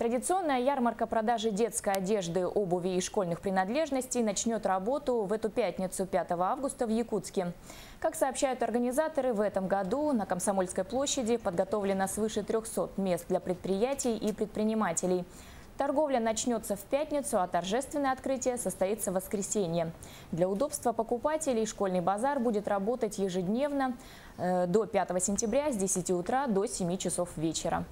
Традиционная ярмарка продажи детской одежды, обуви и школьных принадлежностей начнет работу в эту пятницу 5 августа в Якутске. Как сообщают организаторы, в этом году на Комсомольской площади подготовлено свыше 300 мест для предприятий и предпринимателей. Торговля начнется в пятницу, а торжественное открытие состоится в воскресенье. Для удобства покупателей школьный базар будет работать ежедневно э, до 5 сентября с 10 утра до 7 часов вечера.